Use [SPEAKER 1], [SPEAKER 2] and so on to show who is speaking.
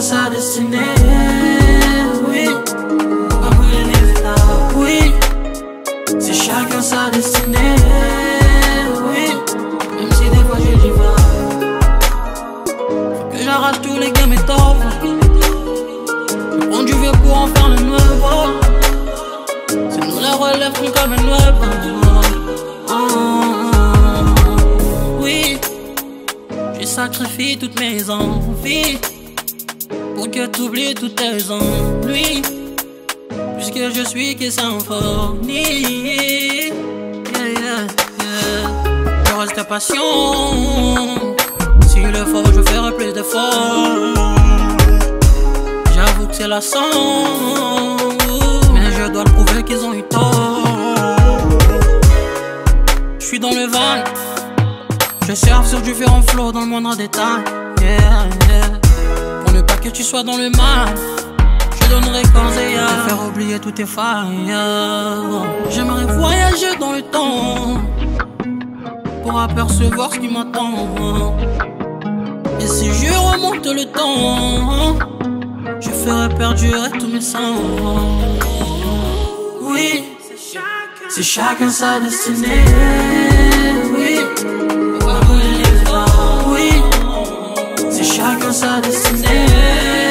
[SPEAKER 1] sa destinée. Oui, les étapes. Oui, c'est chacun sa destinée. Oui, même si des fois du mal. Faut que j'arrache tous les gammes et. On du vieux pour en faire le nouveau. C'est nous la relèverons comme un nouveau. Oui, j'ai sacrifié toutes mes envies pour que t'oublies tous tes ennuis. Puisque je suis que symphonie. Yeah, yeah, yeah. Reste patient. S'il le faut, je ferai plus d'efforts. J'avoue que c'est la sang. Mais je dois prouver qu'ils ont eu tort. Je suis dans le van. Je surfe sur différents flots dans le moindre détail. Yeah, yeah. Pour ne pas que tu sois dans le mal. Je donnerai corps et âme. Faire oublier toutes tes failles. J'aimerais voyager dans le temps. Pour apercevoir ce qui m'attend. Et si je remonte le temps, je ferai perdurer tous mes sangs. Oui, c'est chacun sa destinée. stars tonight